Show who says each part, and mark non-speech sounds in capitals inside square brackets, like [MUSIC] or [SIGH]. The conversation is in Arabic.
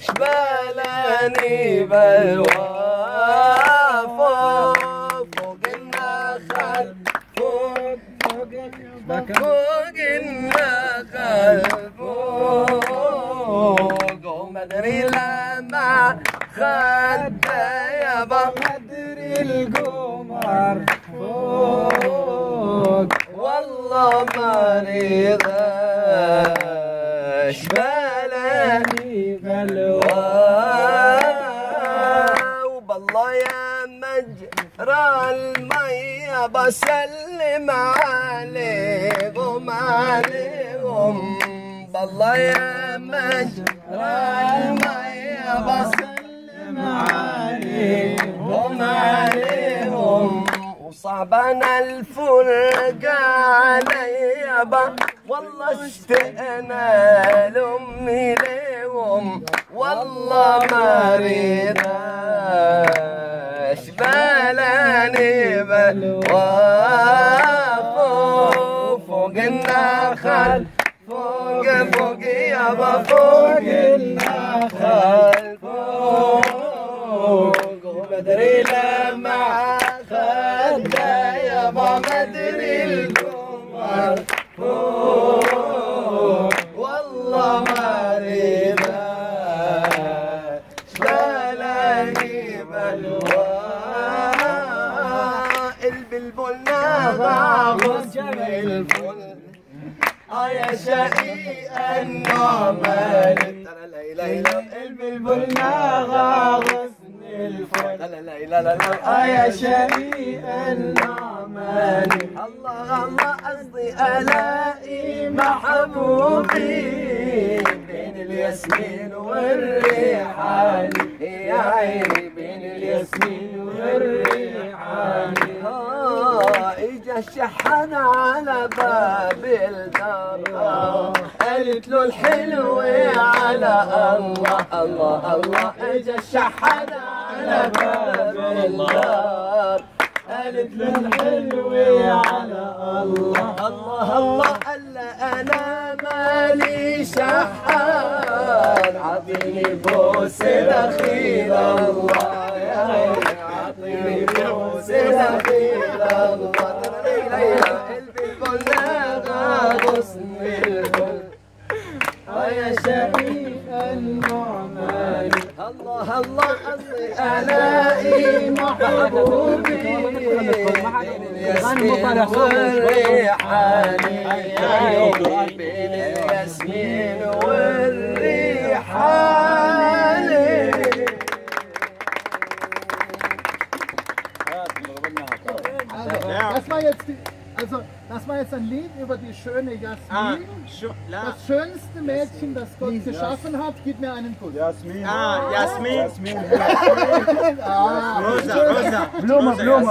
Speaker 1: شبالاني بلوى فوق النخل فوق فوق النخل فوق ومدري لما خد يابا
Speaker 2: مدري القمر فوق.
Speaker 1: والله مريض شبالاني
Speaker 2: بلوى
Speaker 1: وبالله يا مجرى المية بسلم عليكم عليكم بالله يا مجرى المية بسلم عليكم عليهم وصعبنا الفرقة علي با والله اشتقنا لأمي ليهم والله مريضة شبالاني فوق فوق النخل. فوق فوق يابا فوق النخل. فوق ومدري لما خد يابا مدري القمر فوق البلبل غصن الفل آه يا شقيق النعمان ترى لا لا لا البلبل نغى غصن الفل لا لا لا لا لا آه يا شقيق النعمان الله الله قصدي الاقي محبوبي بين الياسمين والريحان. يا عيني بين الياسمين والريحان. الشحن على باب الدار قالت له الحلو على الله الله الله. إجا الشحن على باب الدار قالت له الحلو على الله الله الله. قال أنا مالي شحان عطيني بوسه دخيل الله. يا عطيني بوسه دخيل الله. شقيق النعمان الله الله الاقي محبوبي بين الياسمين والريحان بين الياسمين والريحان
Speaker 3: jetzt die, also das war jetzt ein Lied über die schöne Jasmin. Das schönste Mädchen, das Gott geschaffen hat, gib mir einen Kuss.
Speaker 2: Jasmin. Ah, Jasmin. Jasmin. [LAUGHS]
Speaker 3: Ah,
Speaker 2: Rosa, Rosa.
Speaker 3: Blume, Blume.